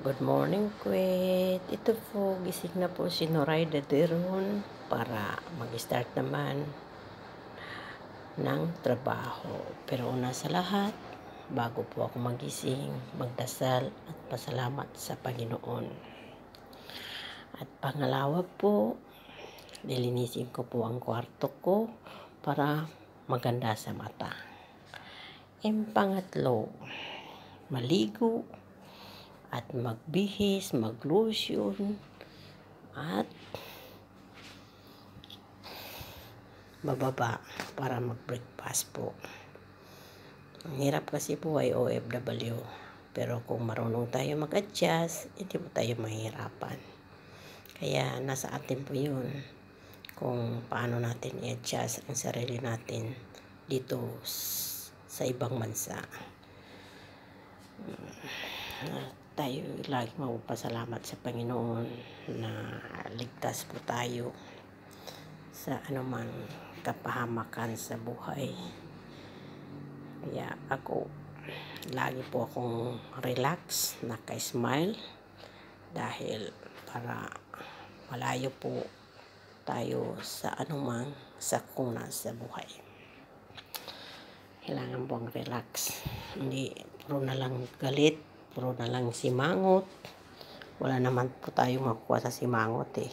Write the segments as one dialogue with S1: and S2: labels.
S1: Good morning, Kuwait. Ito po, gising na po si Noray Daderon para mag-start naman ng trabaho. Pero una sa lahat, bago po ako magising, magdasal at pasalamat sa Panginoon. At pangalawa po, nilinisin ko po ang kwarto ko para maganda sa mata. And pangatlo, maligo at magbihis, maglotion at bababa para mag-breakfast po. Ang hirap kasi po ay OFW. Pero kung marunong tayo mag-adjust, hindi po tayo mahirapan. Kaya nasa atin po yun kung paano natin i-adjust ang sarili natin dito sa ibang bansa. At tayo lagi magpasalamat sa Panginoon na ligtas po tayo sa anumang kapahamakan sa buhay. Kaya ako, lagi po akong relax, naka-smile dahil para malayo po tayo sa anumang sakuna sa buhay. Kailangan po ang relax. Hindi puro na lang galit, puro na lang simangot. Wala naman po tayo makukuha sa simangot eh.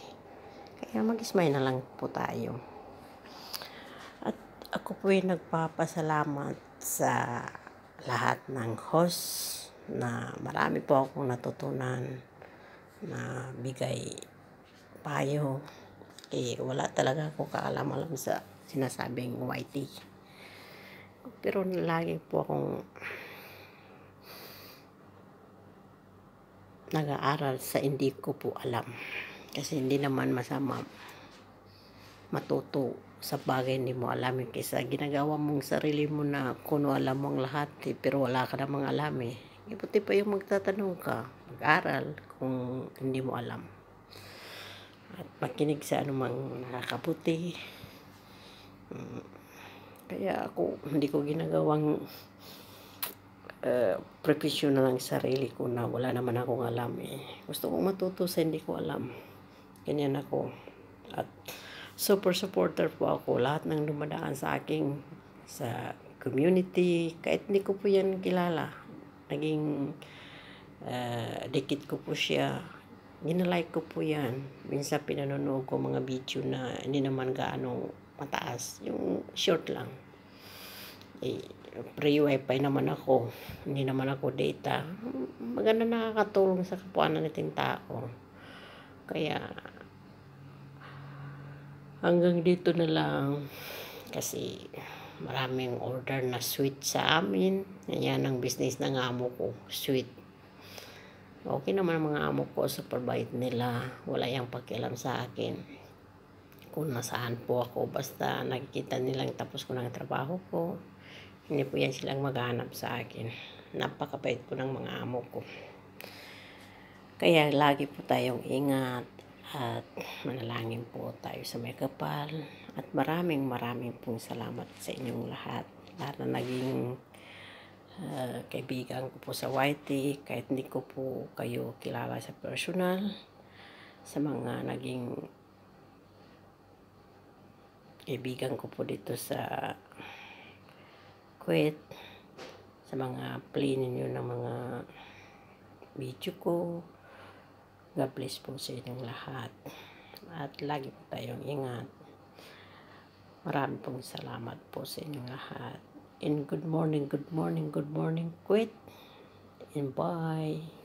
S1: Kaya mag-smile na lang po tayo. At ako po ay nagpapasalamat sa lahat ng host na marami po akong natutunan na bigay payo. Eh, wala talaga ako kaalam-alam sa sinasabing YT. Pero lagi po akong nag-aaral sa hindi ko po alam. Kasi hindi naman masama matuto sa bagay hindi mo alam. Kaysa ginagawa mong sarili mo na kuno alam mo ang lahat eh, pero wala ka namang alam eh. Ibuti pa yung magtatanong ka, mag-aral kung hindi mo alam. At makinig sa anumang nakakabuti. Hmm. Kaya ako, hindi ko ginagawang uh, professional ang sarili ko na wala naman akong alam eh. Gusto kong matuto sa hindi ko alam. Ganyan ako. At super supporter po ako. Lahat ng dumadaan sa aking sa community, kahit hindi ko po yan kilala. Naging uh, dikit ko po siya. Ginalike ko po yan. Minsan pinanonood ko mga video na hindi naman gaano mataas. Yung short lang. Eh, free wifi naman ako. Hindi naman ako data. Maganda nakakatulong sa kapuanan nating tao. Kaya, hanggang dito na lang. Kasi, maraming order na sweet sa amin. Yan ang business ng amo ko. Sweet. Okay naman ang mga amo ko. Super bait nila. Wala yung pakialam sa akin kung nasaan po ako. Basta nakikita nilang tapos ko ng trabaho ko. Hindi po yan silang maghanap sa akin. Napakabait po ng mga amo ko. Kaya lagi po tayong ingat at manalangin po tayo sa may kapal. At maraming maraming pong salamat sa inyong lahat. Lahat na naging uh, kaibigan ko po sa YT. Kahit hindi ko po kayo kilala sa personal. Sa mga naging kaibigan ko po dito sa Kuwait sa mga play ninyo ng mga video ko. God bless po sa inyong lahat. At lagi po tayong ingat. Marami pong salamat po sa inyong lahat. And good morning, good morning, good morning. Kuwait and bye